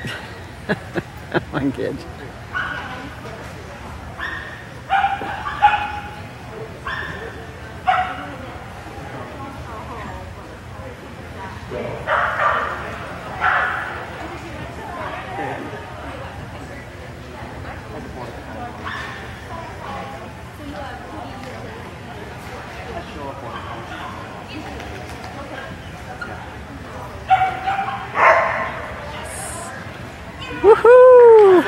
My kid. Yeah. Woohoo!